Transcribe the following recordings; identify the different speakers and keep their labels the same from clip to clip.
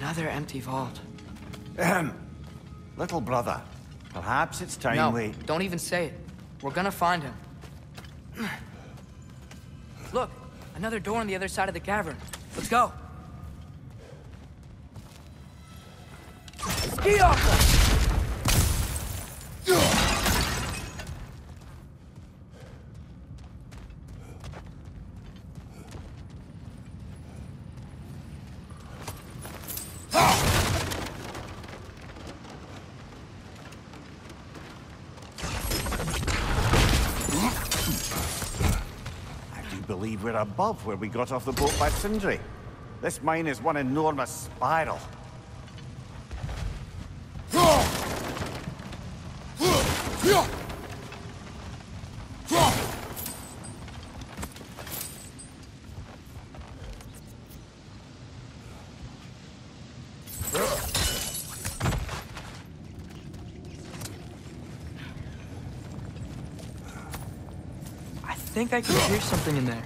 Speaker 1: Another empty vault.
Speaker 2: Ahem. Little brother, perhaps it's time
Speaker 1: no,
Speaker 2: we...
Speaker 1: don't even say it. We're gonna find him. Look, another door on the other side of the cavern. Let's go. Ski off!
Speaker 2: Above where we got off the boat by Sindri. This mine is one enormous spiral.
Speaker 1: I think I can hear something in there.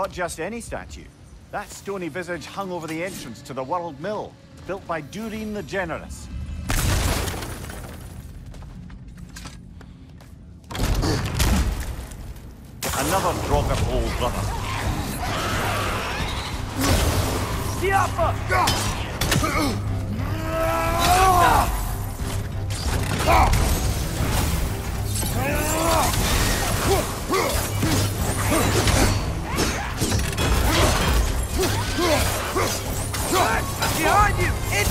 Speaker 2: Not just any statue. That stony visage hung over the entrance to the World Mill, built by Durin the Generous. Another Draugr old brother.
Speaker 1: Behind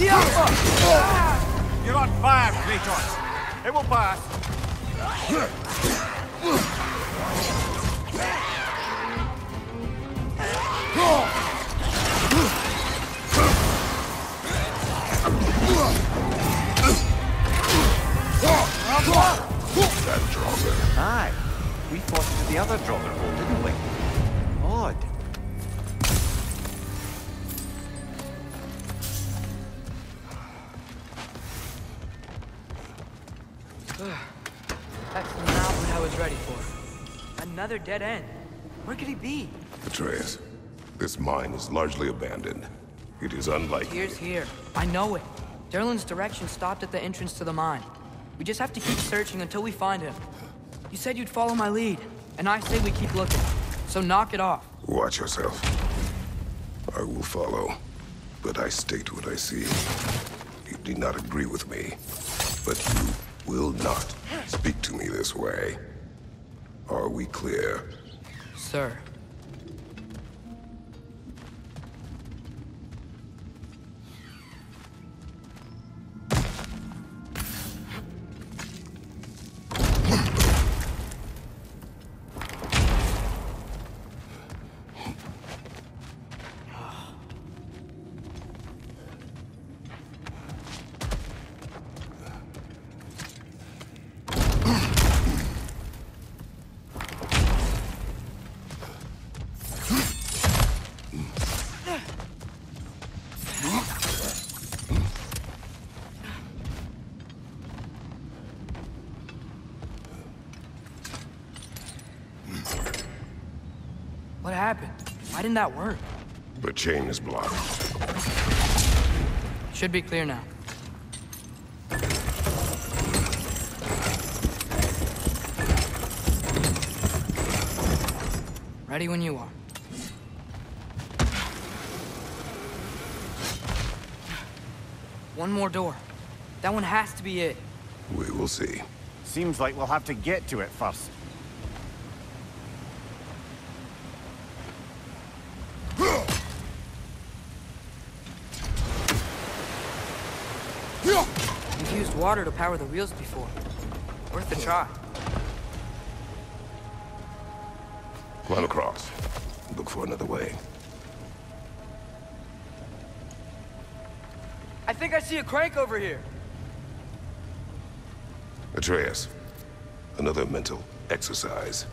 Speaker 2: You're on fire, Kratos! It will pass!
Speaker 3: That Draugr.
Speaker 2: Aye. We fought into the other Draugr hole, didn't we? Odd.
Speaker 1: Another dead end. Where could he be?
Speaker 3: Atreus, this mine is largely abandoned. It is unlikely.
Speaker 1: Here's here. I know it. Durlin's direction stopped at the entrance to the mine. We just have to keep searching until we find him. You said you'd follow my lead, and I say we keep looking. So knock it off.
Speaker 3: Watch yourself. I will follow, but I state what I see. You do not agree with me, but you will not speak to me this way. Are we clear?
Speaker 1: Sir. Happened? Why didn't that work?
Speaker 3: The chain is blocked.
Speaker 1: Should be clear now. Ready when you are. One more door. That one has to be it.
Speaker 3: We will see.
Speaker 2: Seems like we'll have to get to it first.
Speaker 1: Water to power the wheels before. Worth a try.
Speaker 3: Run across. Look for another way.
Speaker 1: I think I see a crank over here.
Speaker 3: Atreus, another mental exercise.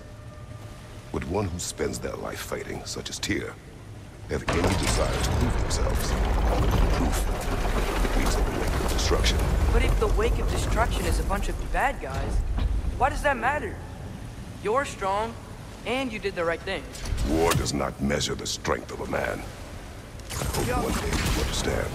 Speaker 3: Would one who spends their life fighting, such as Tyr, have any desire to prove themselves? Proof leads to the wake of destruction.
Speaker 1: But if the wake of destruction is a bunch of bad guys, why does that matter? You're strong, and you did the right thing.
Speaker 3: War does not measure the strength of a man. I hope one day you understand.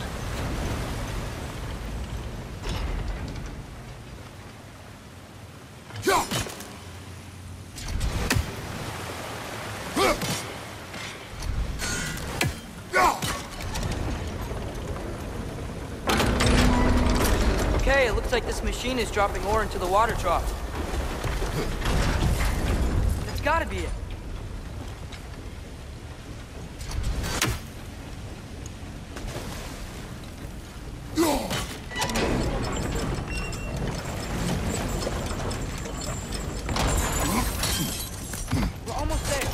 Speaker 1: Okay, it looks like this machine is dropping ore into the water trough. That's gotta be it. We're almost there.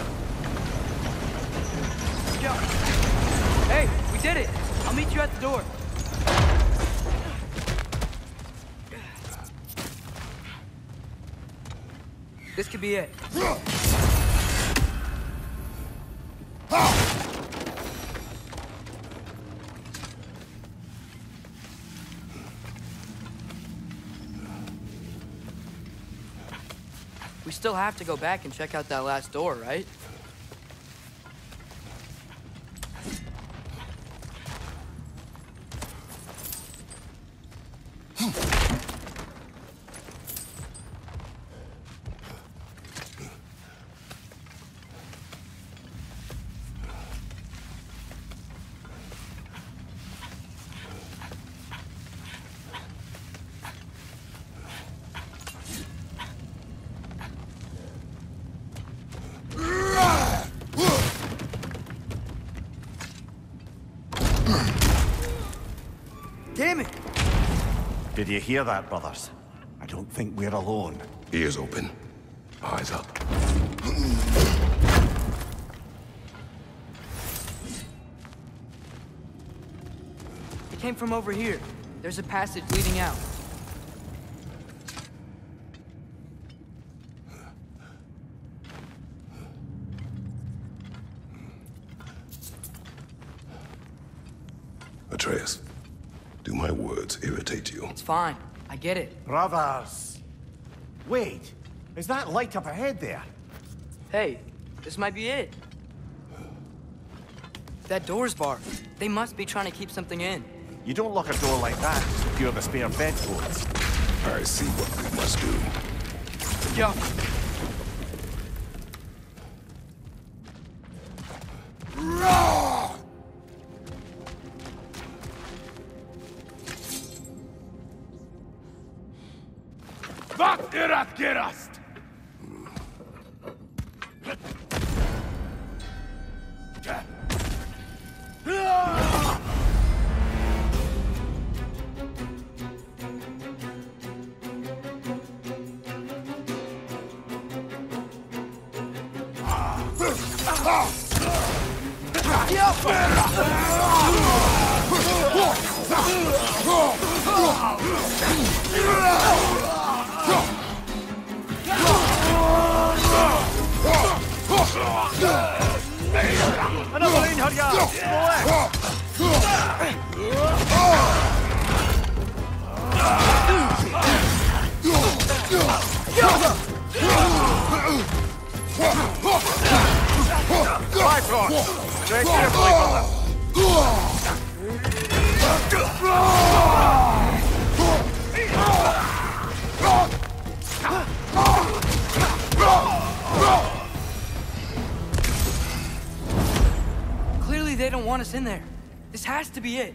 Speaker 1: Hey, we did it. I'll meet you at the door. This could be it. We still have to go back and check out that last door, right? Damn it!
Speaker 2: Did you hear that, brothers? I don't think we're alone.
Speaker 3: Ears open. Eyes up.
Speaker 1: It came from over here. There's a passage leading out.
Speaker 3: Atreus, do my words irritate you?
Speaker 1: It's fine. I get it.
Speaker 2: Brothers! Wait, is that light up ahead there?
Speaker 1: Hey, this might be it. That door's barred. They must be trying to keep something in.
Speaker 2: You don't lock a door like that to secure the spare bed bedclothes.
Speaker 3: I see what we must do.
Speaker 1: Yo.
Speaker 2: Get up!
Speaker 1: Clearly they don't want us in there. This has to be it.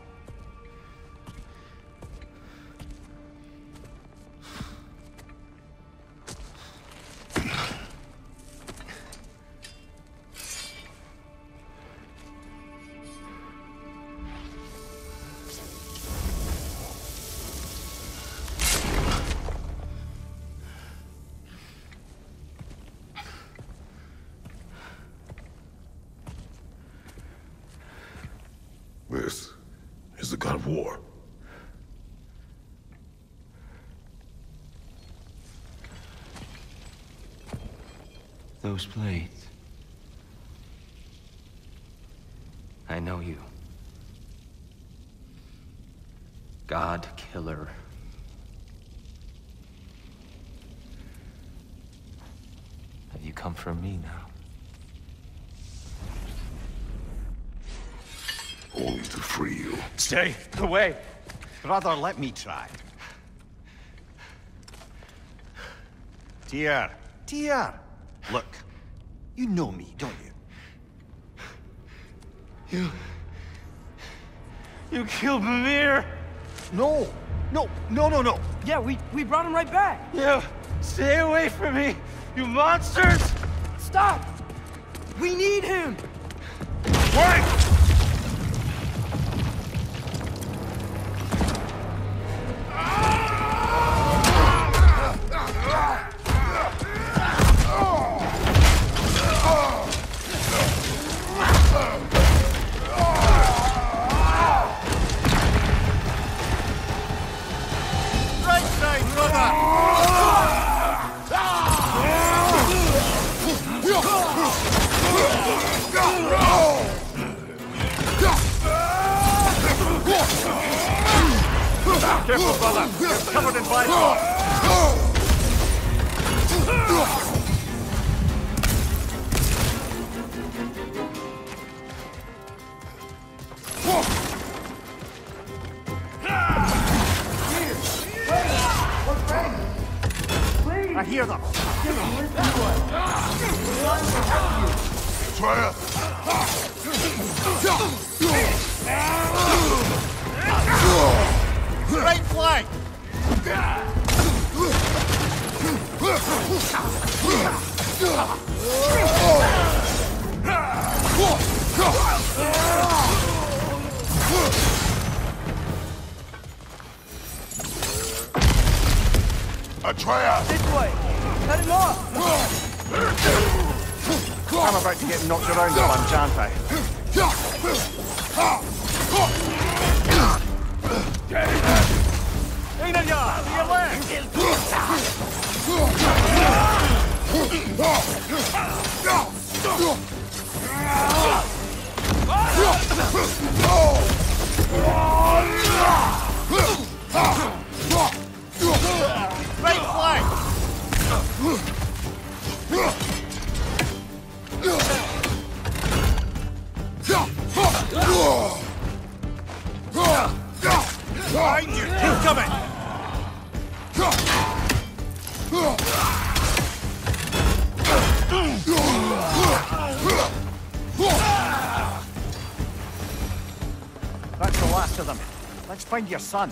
Speaker 4: Those blades. I know you. God Killer. Have you come for me now?
Speaker 3: Only to free you.
Speaker 2: Stay away. Brother, let me try. Tyr, Tyr. Look, you know me, don't you?
Speaker 4: You... You killed Mimir!
Speaker 2: No, no, no, no, no.
Speaker 1: Yeah, we, we brought him right back.
Speaker 4: Yeah, Stay away from me! You monsters!
Speaker 1: Stop! We need him!
Speaker 2: Wait!
Speaker 3: Atreus!
Speaker 1: This way! Cut him off!
Speaker 2: I'm about to get knocked around a bunch, aren't I? Einherjar, to your left! Right flank! Them. Let's find your son.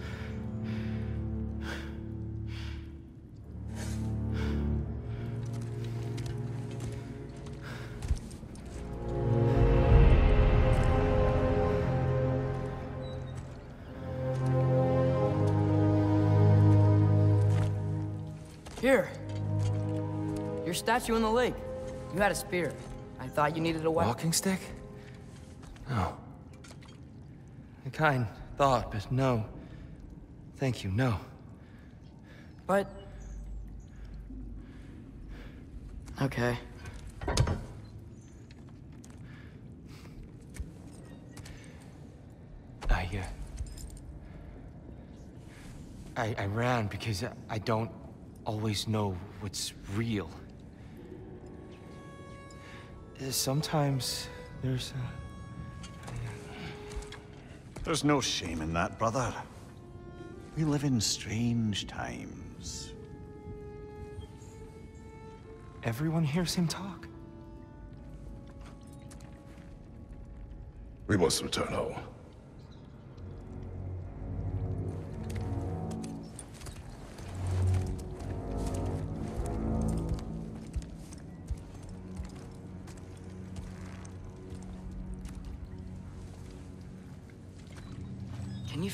Speaker 1: Here. Your statue in the lake. You had a spear. I thought you needed a weapon.
Speaker 4: Walking stick? No. A kind thought, but no. Thank you, no.
Speaker 1: But... Okay.
Speaker 4: I, uh... I, I ran because I, I don't always know what's real. Sometimes there's uh,
Speaker 2: There's no shame in that, brother. We live in strange times.
Speaker 4: everyone hears him talk.
Speaker 3: We must return home.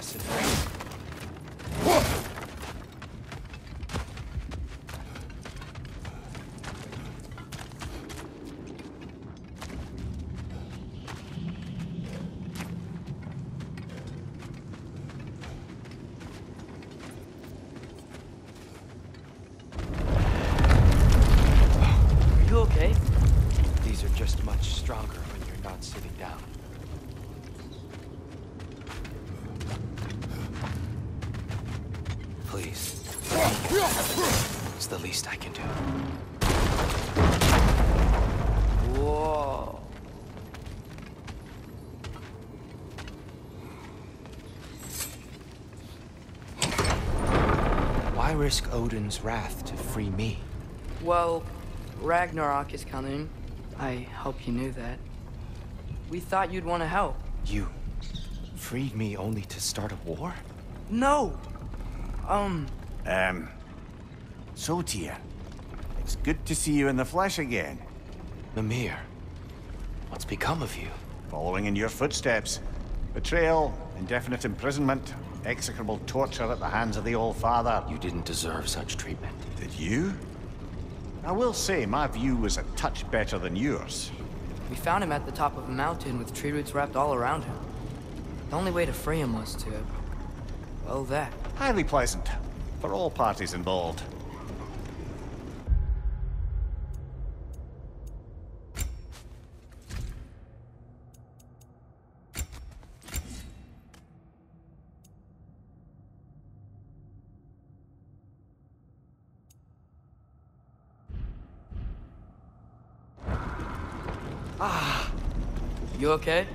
Speaker 4: You have It's the least I can do.
Speaker 1: Whoa.
Speaker 4: Why risk Odin's wrath to free me?
Speaker 1: Well, Ragnarok is coming. I hope you knew that. We thought you'd want to help.
Speaker 4: You freed me only to start a war?
Speaker 1: No! Um,
Speaker 2: Um, so, Tyr, it's good to see you in the flesh again.
Speaker 4: Mimir, what's become of you?
Speaker 2: Following in your footsteps. Betrayal, indefinite imprisonment, execrable torture at the hands of the Allfather.
Speaker 4: You didn't deserve such treatment.
Speaker 2: Did you? I will say, my view was a touch better than yours.
Speaker 1: we found him at the top of a mountain with tree roots wrapped all around him. The only way to free him was to... well, that.
Speaker 2: Highly pleasant, for all parties involved.
Speaker 1: You okay?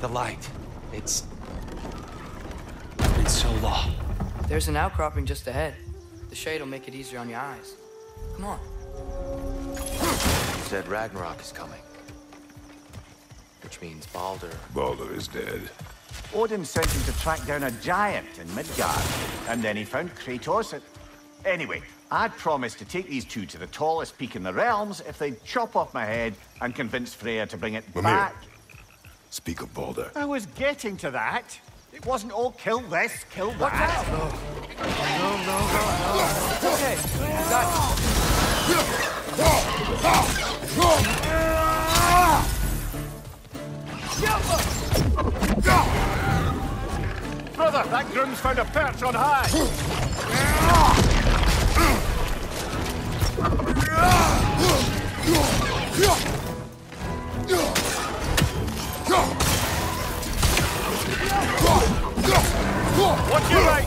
Speaker 4: The light. It's. It's so long.
Speaker 1: There's an outcropping just ahead. The shade will make it easier on your eyes. Come on.
Speaker 4: You said Ragnarok is coming. Which means Baldur.
Speaker 3: Baldur is dead.
Speaker 2: Odin sent him to track down a giant in Midgard, and then he found Kratos at... Anyway, I'd promised to take these two to the tallest peak in the realms if they'd chop off my head and convince Freya to bring it
Speaker 3: Mimir.
Speaker 2: back.
Speaker 3: Speak of Baldur.
Speaker 2: I was getting to that. It wasn't all kill this, kill that.
Speaker 1: Watch out! No, no, no, no. no.
Speaker 2: Okay, that... Brother, that groom's found a perch on high. Watch your right!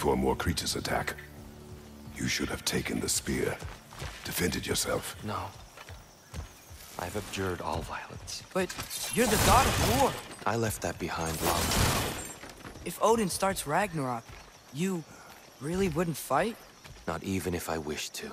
Speaker 3: Before more creatures attack. You should have taken the spear. Defended yourself.
Speaker 4: No. I've abjured all violence.
Speaker 1: But you're the god of war.
Speaker 4: I left that behind long ago.
Speaker 1: If Odin starts Ragnarok, you really wouldn't fight?
Speaker 4: Not even if I wished to.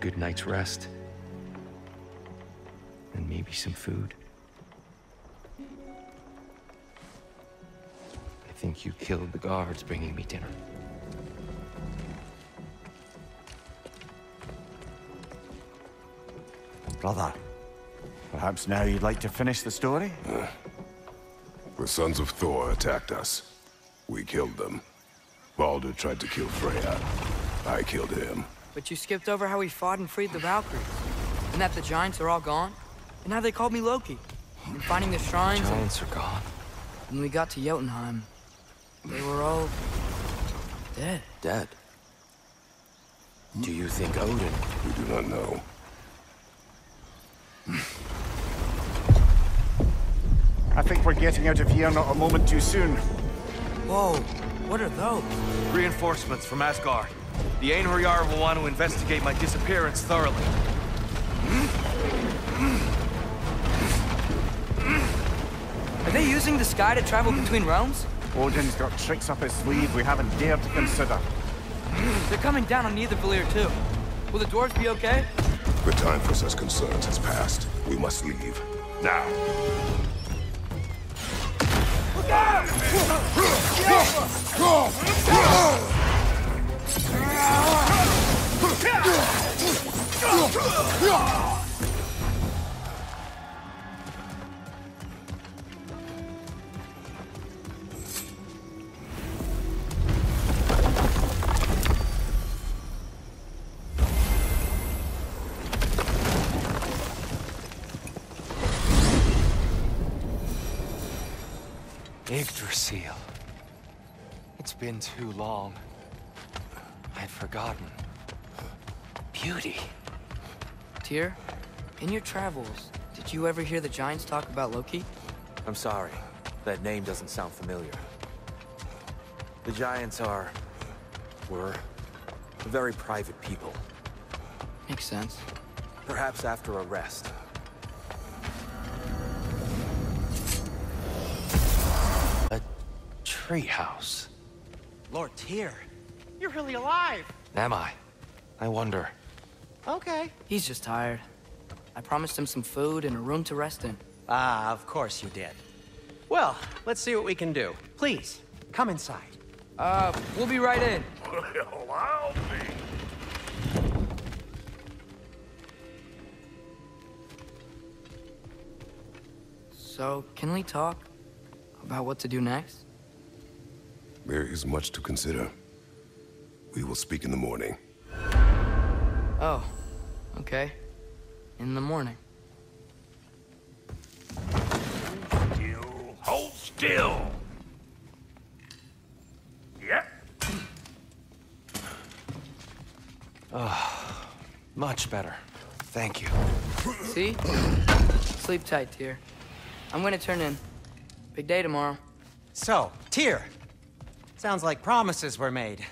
Speaker 4: Good night's rest. And maybe some food. I think you killed the guards bringing me dinner.
Speaker 2: Brother, perhaps now you'd like to finish the story?
Speaker 3: The sons of Thor attacked us. We killed them. Baldur tried to kill Freya. I killed him.
Speaker 1: But you skipped over how we fought and freed the Valkyries. And that the Giants are all gone. And how they called me Loki. And finding the shrines. and
Speaker 4: Giants are gone.
Speaker 1: When we got to Jotunheim, they were all... dead.
Speaker 4: Dead. Do you think Odin?
Speaker 3: We do not know.
Speaker 2: I think we're getting out of here not a moment too soon.
Speaker 1: Whoa, what are those?
Speaker 5: Reinforcements from Asgard. The Einherjar will want to investigate my disappearance thoroughly.
Speaker 1: Are they using the sky to travel between realms?
Speaker 2: Odin's got tricks up his sleeve we haven't dared to consider.
Speaker 1: They're coming down on Nidavellir too. Will the dwarves be okay?
Speaker 3: The time for such concerns has passed. We must leave. Now.
Speaker 4: Yggdrasil. It's been too long. I'd forgotten. Beauty.
Speaker 1: Tyr, in your travels, did you ever hear the Giants talk about Loki?
Speaker 5: I'm sorry. That name doesn't sound familiar. The Giants are... were... very private people.
Speaker 1: Makes sense.
Speaker 5: Perhaps after a rest. A treehouse.
Speaker 6: Lord Tyr, you're really alive.
Speaker 5: Am I? I wonder.
Speaker 6: Okay.
Speaker 1: He's just tired. I promised him some food and a room to rest in.
Speaker 6: Ah, of course you did. Well, let's see what we can do. Please, come inside.
Speaker 1: Uh, we'll be right in.
Speaker 7: Well, I'll be.
Speaker 1: So, can we talk about what to do next?
Speaker 3: There is much to consider. We will speak in the morning.
Speaker 1: Oh, okay. In the morning.
Speaker 7: Still. Hold still. Yep.
Speaker 5: Ah, much better. Thank you.
Speaker 1: See? Sleep tight, dear. I'm gonna turn in. Big day tomorrow.
Speaker 6: So, Tyr. Sounds like promises were made.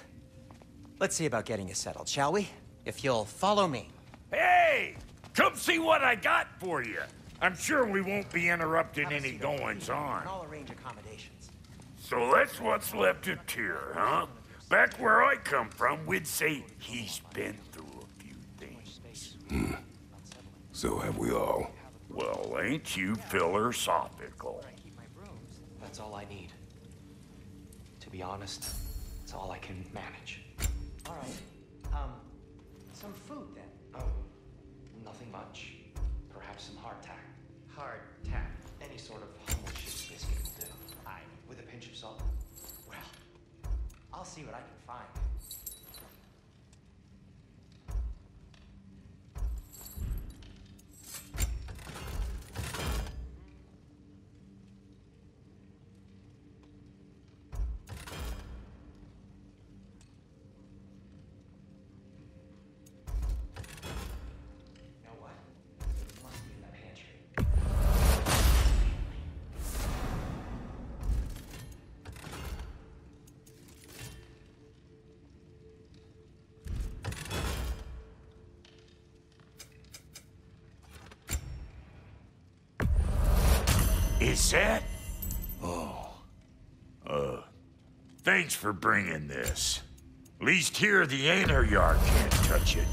Speaker 6: Let's see about getting you settled, shall we? If you'll follow me.
Speaker 7: Hey! Come see what I got for you. I'm sure we won't be interrupting any goings on.
Speaker 6: I'll arrange accommodations.
Speaker 7: So that's what's left of Tyr, huh? Back where I come from, we'd say he's been through a few things. Hmm.
Speaker 3: So have we all.
Speaker 7: Well, ain't you philosophical?
Speaker 4: That's all I need. To be honest, it's all I can manage.
Speaker 6: All right. Um, some food then.
Speaker 4: Oh, nothing much. Perhaps some hardtack.
Speaker 6: Hard tack.
Speaker 4: Any sort of humble ship's biscuit will do.
Speaker 6: Aye.
Speaker 4: With a pinch of salt.
Speaker 6: Well, I'll see what I can find.
Speaker 7: Is that? Oh. Uh, thanks for bringing this. At Least here the Einherjar can't touch it.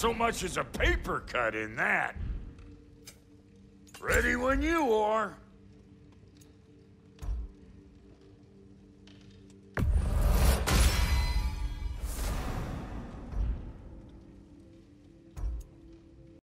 Speaker 7: So much as a paper cut in that. Ready when you are.